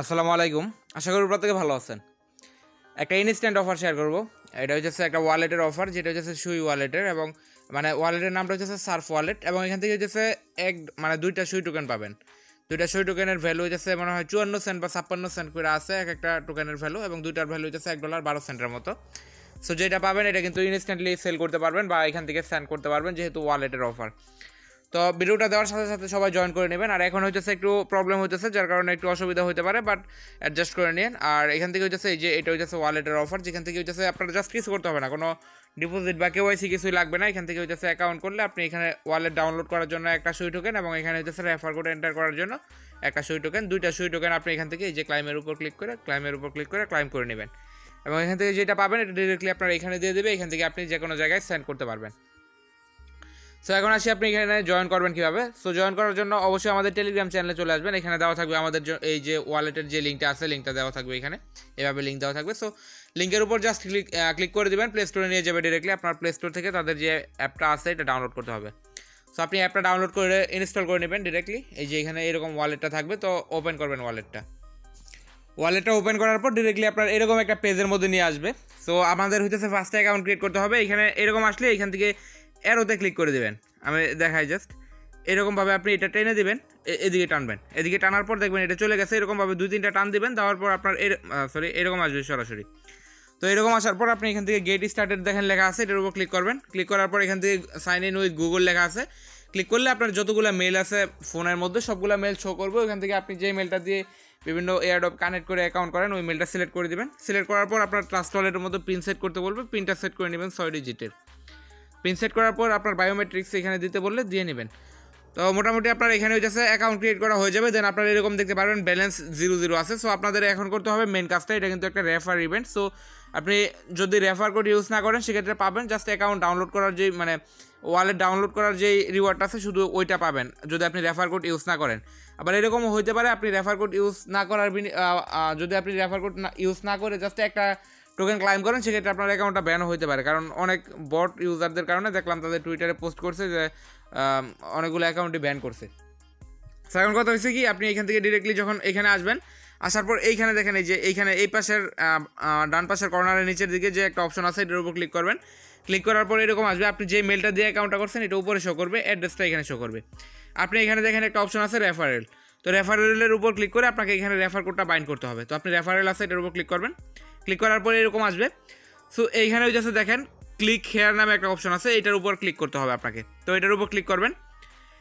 আসসালামু আলাইকুম। আশা করি প্রত্যেকে ভালো আছেন। একটা ইনস্ট্যান্ট অফার শেয়ার করব। এটা হচ্ছে একটা ওয়ালেটের অফার যেটা হচ্ছে সুই ওয়ালেটের এবং মানে ওয়ালেটের নামটা হচ্ছে সার্ফ ওয়ালেট এবং এখান থেকে হচ্ছে এক মানে দুইটা সুই টোকেন পাবেন। দুইটা সুই টোকেনের ভ্যালু হচ্ছে মনে হয় চুয়ান্ন সেন্ট বা ছাপ্পান্ন সেন্ট করে আছে এক একটা টোকেনের ভ্যালু এবং দুইটার ভ্যালু হচ্ছে এক ডলার বারো সেন্টের মতো। সো যেটা পাবেন এটা কিন্তু ইনস্ট্যান্টলি সেল করতে পারবেন বা এখান থেকে সেন্ড করতে পারবেন যেহেতু ওয়ালেটের অফার তো ভিডিওটা দেওয়ার সাথে সাথে সবাই জয়েন করে নেবেন। আর এখন হচ্ছে একটু প্রবলেম হতেছে যার কারণে একটু অসুবিধা হতে পারে বাট অ্যাডজাস্ট করে নিন আর এখান থেকে হচ্ছে এই যে, এটা হচ্ছে ওয়ালেটের অফার যেখান থেকে হচ্ছে আপনার জাস্ট কিছু করতে হবে না। কোনো ডিপোজিট বা কেউ কেওয়াইসি কিছুই লাগবে না। এখান থেকে হচ্ছে অ্যাকাউন্ট করলে আপনি এখানে ওয়ালেট ডাউনলোড করার জন্য একটা সুই টোকেন এবং এখানে হচ্ছে রেফার কোড এন্টার করার জন্য একটা সুই টোকেন দুইটা সুই টোকেন আপনি এখান থেকে এই যে ক্লাইমের উপর ক্লিক করে ক্লাইমের উপর ক্লিক করে ক্লাইম করে নেবেন। এবং এখান থেকে যেটা পাবেন, এটা ডিরেক্টলি আপনার এখানে দিয়ে দেবে। এখান থেকে আপনি যে কোনো জায়গায় সেন্ড করতে পারবেন। সো এখন আসি আপনি এখানে জয়েন করবেন কীভাবে? সো জয়েন করার জন্য অবশ্যই আমাদের টেলিগ্রাম চ্যানেলে চলে আসবেন। এখানে দেওয়া থাকবে আমাদের এই যে ওয়ালেটের যে লিঙ্কটা আছে লিঙ্কটা দেওয়া থাকবে এখানে। এভাবে লিঙ্ক দেওয়া থাকবে। সো লিঙ্কের উপর জাস্ট ক্লিক ক্লিক করে দিবেন। প্লে স্টোরে নিয়ে যাবে ডিরেক্টলি আপনার প্লে স্টোর থেকে তাদের যে অ্যাপটা আছে, এটা ডাউনলোড করতে হবে। সো আপনি অ্যাপটা ডাউনলোড করে ইনস্টল করে নেবেন ডিরেক্টলি এই যে এখানে এরকম ওয়ালেটটা থাকবে। তো ওপেন করবেন ওয়ালেটটা ওয়ালেটটা ওপেন করার পর ডিরেক্টলি আপনার এরকম একটা পেজের মধ্যে নিয়ে আসবে। সো আমাদের হইতেছে ফার্স্ট অ্যাকাউন্ট ক্রিয়েট করতে হবে। এখানে এরকম আসলে এখান থেকে অ্যারোতে ক্লিক করে দেবেন। আমি দেখাই জাস্ট এরকমভাবে আপনি এটা টেনে দিবেন এদিকে টানবেন। এদিকে টানার পর দেখবেন এটা চলে গেছে, এরকমভাবে দুই, তিনটা টান দিবেন, দেওয়ার পর আপনার এর সরি এরকম আসবে সরাসরি। তো এরকম আসার পর আপনি এখান থেকে গেট স্টার্টেড দেখেন লেখা আছে, এটার উপর ক্লিক করবেন। ক্লিক করার পর এখান থেকে সাইন ইন উইথ গুগল লেখা আছে। ক্লিক করলে আপনার যতগুলো মেল আছে ফোনের মধ্যে, সবগুলো মেল শো করবে। ওখান থেকে আপনি যে মেলটা দিয়ে বিভিন্ন এয়ারডপ কানেক্ট করে অ্যাকাউন্ট করেন, ওই মেলটা সিলেক্ট করে দিবেন। সিলেক্ট করার পর আপনার ট্রাস্ট ওয়ালেটের মধ্যে পিন সেট করতে বলবে। পিনটা সেট করে নেবেন ছয় ডিজিটের পিন সেট করার পর আপনার বায়োমেট্রিক্স এখানে দিতে বললে দিয়ে নেবেন। তো মোটামুটি আপনার এখানে হচ্ছে অ্যাকাউন্ট ক্রিয়েট করা হয়ে যাবে দেন আপনারা এরকম দেখতে পারবেন ব্যালেন্স জিরো জিরো আছে। সো আপনাদের এখন করতে হবে মেন কাজটা, এটা কিন্তু একটা রেফার ইভেন্ট সো আপনি যদি রেফার কোড ইউজ না করেন, সেক্ষেত্রে পাবেন জাস্ট অ্যাকাউন্ট ডাউনলোড করার যে মানে ওয়ালেট ডাউনলোড করার যে রিওয়ার্ডটা আছে, শুধু ওইটা পাবেন, যদি আপনি রেফার কোড ইউজ না করেন। আবার এরকমও হইতে পারে, আপনি রেফার কোড ইউজ না করার যদি আপনি রেফার কোড ইউজ না করে জাস্ট একটা টোকেন ক্লাইম করেন, সেক্ষেত্রে আপনার অ্যাকাউন্টটা ব্যানও হতে পারে। কারণ অনেক বট ইউজারদের কারণে দেখলাম তাদের টুইটারে পোস্ট করছে যে অনেকগুলো অ্যাকাউন্টই ব্যান করছে। এখন কথা হচ্ছে কি, আপনি এখান থেকে ডিরেক্টলি যখন এখানে আসবেন, আসার পর এইখানে দেখেন এই যে, এইখানে এই পাশের ডান পাশের কর্নারের নিচের দিকে যে একটা অপশন আছে, এটার উপর ক্লিক করবেন। ক্লিক করার পর এরকম আসবে, আপনি যে মেলটা দিয়ে অ্যাকাউন্টটা করছেন, এটা উপরে শো করবে অ্যাড্রেসটা এখানে শো করবে। আপনি এখানে দেখেন একটা অপশন আছে রেফারেল তো রেফারেলের উপর ক্লিক করে আপনাকে এখানে রেফার কোডটা বাইন্ড করতে হবে। তো আপনি রেফারেল আছে, এটার উপর ক্লিক করবেন। ক্লিক করার পরে এরকম আসবে। সো এইখানে ওই যাচ্ছে দেখেন ক্লিক হেয়ার নামে একটা অপশন আছে, এটার উপর ক্লিক করতে হবে আপনাকে। তো এটার উপর ক্লিক করবেন।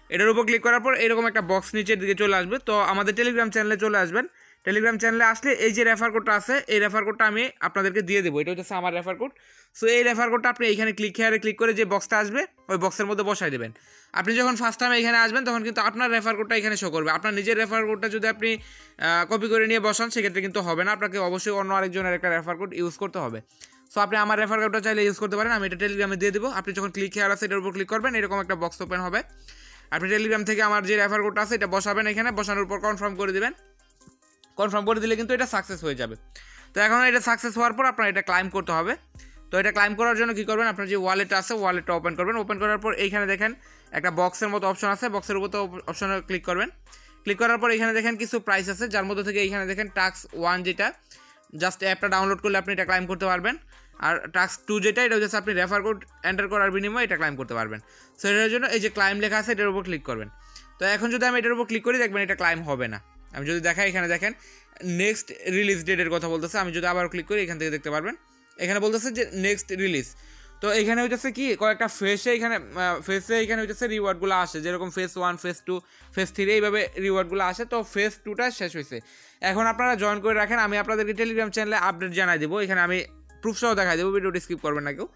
এটার উপর ক্লিক করার পর এরকম একটা বক্স নিচের দিকে চলে আসবে। তো আমাদের টেলিগ্রাম চ্যানেলে চলে আসবেন। টেলিগ্রাম চ্যানেলে আসলে এই যে রেফার কোডটা আছে, এই রেফার কোডটা আমি আপনাদেরকে দিয়ে দেবো। এটা হচ্ছে আমার রেফার কোড সো এই রেফার কোডটা আপনি এইখানে ক্লিক হেয়ারে ক্লিক করে যে বক্সটা আসবে, ওই বক্সের মধ্যে বসাই দেবেন। আপনি যখন ফার্স্ট টাইম এখানে আসবেন, তখন কিন্তু আপনার রেফার কোডটা এখানে শো করবে। আপনার নিজের রেফার কোডটা যদি আপনি কপি করে নিয়ে বসান, সেক্ষেত্রে কিন্তু হবে না। আপনাকে অবশ্যই অন্য আরেকজনের একটা রেফার কোড ইউজ করতে হবে। সো আপনি আমার রেফার কোডটা চাইলে ইউজ করতে পারেন। আমি এটা টেলিগ্রামে দিয়ে দেবো। আপনি যখন ক্লিক হেয়ার আছে, এটার উপর ক্লিক করবেন। এরকম একটা বক্স ওপেন হবে। আপনি টেলিগ্রাম থেকে আমার যে রেফার কোডটা আছে, এটা বসাবেন এখানে। বসানোর উপর কনফার্ম করে দিবেন। কনফার্ম করে দিলে কিন্তু এটা সাকসেস হয়ে যাবে। তো এখন এটা সাকসেস হওয়ার পর আপনার এটা ক্লাইম করতে হবে। তো এটা ক্লাইম করার জন্য কী করবেন? আপনার যে ওয়ালেট আছে ওয়ালেটটা ওপেন করবেন। ওপেন করার পর এইখানে দেখেন একটা বক্সের মতো অপশন আছে। বক্সের উপর তো অপশনে ক্লিক করবেন। ক্লিক করার পর এখানে দেখেন কিছু প্রাইস আছে, যার মধ্যে থেকে এইখানে দেখেন টাক্স ওয়ান যেটা জাস্ট অ্যাপটা ডাউনলোড করলে আপনি এটা ক্লাইম করতে পারবেন। আর টাক্স টু যেটা, এটা হচ্ছে আপনি রেফার কোড এন্টার করার বিনিময়ে এটা ক্লাইম করতে পারবেন। সো এটার জন্য এই যে ক্লাইম লেখা আছে, এটার উপর ক্লিক করবেন। তো এখন যদি আমি এটার উপর ক্লিক করি, দেখবেন এটা ক্লাইম হবে না। আমি যদি দেখাই এখানে দেখেন নেক্সট রিলিজ ডেটের কথা বলতেছে, আমি যদি আবার ক্লিক করি, এখান থেকে দেখতে পারবেন। এখানে বলতেছে যে নেক্সট রিলিজ তো এখানে হইতেছে কি, কয়েকটা ফেসে এখানে ফেসে এখানে হইতেছে রিওয়ার্ডগুলো আসে, যেরকম phase one phase two phase three এইভাবে রিওয়ার্ডগুলো আসে। তো ফেস টুটা শেষ হয়েছে এখন আপনারা জয়েন করে রাখেন, আমি আপনাদেরকে টেলিগ্রাম চ্যানেলে আপডেট জানাই দেবো। এখানে আমি প্রুফ সহ দেখাই দেবো ভিডিওটি স্কিপ করবেন না কেউ।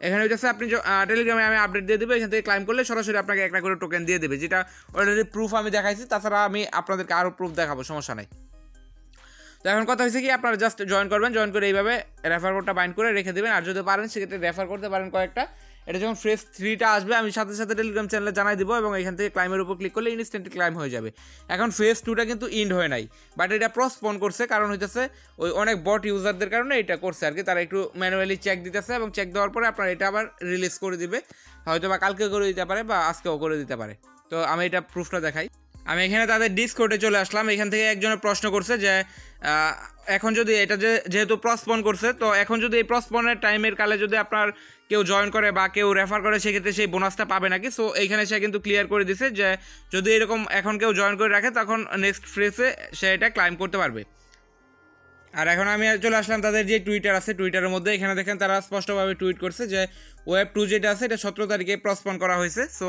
এখানে হচ্ছে আপনি টেলিগ্রামে আমি আপডেট দিয়ে দেবো, এখান থেকে ক্লাইম করলে সরাসরি আপনাকে একটা করে টোকেন দিয়ে দেবে, যেটা অলরেডি প্রুফ আমি দেখাইছি, তাছাড়া আমি আপনাদেরকে আরও প্রুফ দেখাবো, সমস্যা নাই। তো এখন কথা হচ্ছে কি, আপনারা জাস্ট জয়েন করবেন জয়েন করে এইভাবে রেফার কোডটা বাইন্ড করে রেখে দেবেন, আর যদি পারেন, সেক্ষেত্রে রেফার করতে পারেন কয়েকটা। এটা যখন ফ্রেশ থ্রিটা আসবে, আমি সাথে সাথে টেলিগ্রাম চ্যানেলে জানাই দিব এবং এখান থেকে ক্লাইমের উপর ক্লিক করলে ইনস্ট্যান্টলি ক্লাইম হয়ে যাবে। এখন ফ্রেস টুটা কিন্তু ইন্ড হয় নাই বাট এটা প্রসপন করছে কারণ হইতেছে ওই অনেক বট ইউজারদের কারণে এটা করছে আর কি। তারা একটু ম্যানুয়ালি চেক দিতেছে এবং চেক দেওয়ার পরে আপনার এটা আবার রিলিজ করে দিবে। হয়তো বা কালকে করে দিতে পারে বা আজকেও করে দিতে পারে। তো আমি এটা প্রুফটা দেখাই। আমি এখানে তাদের ডিসকোর্টে চলে আসলাম। এখান থেকে একজনের প্রশ্ন করছে যে এখন যদি এটা যে, যেহেতু প্রসপন করছে, তো এখন যদি এই প্রসপনের টাইমের কালে যদি আপনার কেউ জয়েন করে বা কেউ রেফার করে, সেক্ষেত্রে সেই বোনাসটা পাবে নাকি? সো এইখানে সে কিন্তু ক্লিয়ার করে দিছে যে, যদি এরকম এখন কেউ জয়েন করে রাখে, তখন নেক্সট ফ্রেসে সে এটা ক্লাইম করতে পারবে। আর এখন আমি চলে আসলাম তাদের যে টুইটার আছে টুইটারের মধ্যে। এখানে দেখেন তারা স্পষ্টভাবে টুইট করছে যে ওয়েব টু যেটা আছে, এটা সতেরো তারিখে প্রসপন করা হয়েছে। সো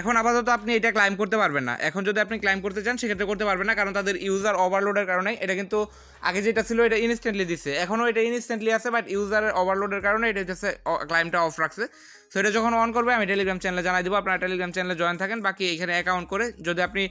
এখন আপাতত আপনি এটা ক্লাইম করতে পারবেন না। এখন যদি আপনি ক্লাইম করতে চান, সেক্ষেত্রে করতে পারবেন না, কারণ তাদের ইউজার ওভারলোডের কারণে এটা কিন্তু আগে যেটা ছিল, এটা ইনস্ট্যান্টলি দিচ্ছে এখনও এটা ইনস্ট্যান্টলি আছে বাট ইউজারের ওভারলোডের কারণে এটা হচ্ছে ক্লাইমটা অফ রাখছে। সো এটা যখন অন করবে, আমি টেলিগ্রাম চ্যানেলে জানাই দেবো। আপনারা টেলিগ্রাম চ্যানেলে জয়েন থাকেন, বাকি এখানে অ্যাকাউন্ট করে, যদি আপনি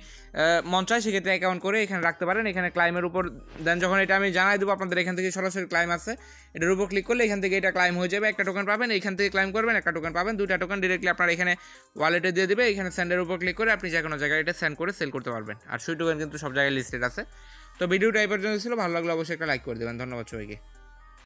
মন চায়, সেক্ষেত্রে অ্যাকাউন্ট করে এখানে রাখতে পারেন। এখানে ক্লাইমের উপর দেন যখন এটা আমি জানাই দেবো, আপনাদের এখান থেকে সরাসরি ক্লাইম আছে। এটার উপর ক্লিক করলে এখান থেকে এটা ক্লাইম হয়ে যাবে। একটা টোকেন পাবেন, এখান থেকে ক্লাইম করবেন, একটা টোকেন পাবেন। দুইটা টোকেন ডিরেক্টলি আপনার এখানে ওয়ালেটে দিয়ে দেবে। এখানে সেন্ডের উপর ক্লিক করে আপনি যে কোনো জায়গায় এটা সেন্ড করে সেল করতে পারবেন। আর সুই টোকেন কিন্তু সব জায়গায় লিস্টেড আছে। তো ভিডিওটা এই পর্যন্ত ছিল। ভালো লাগলে অবশ্যই একটা লাইক করে দেবেন। ধন্যবাদ সবাইকে।